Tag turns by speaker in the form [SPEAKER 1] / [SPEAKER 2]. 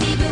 [SPEAKER 1] baby.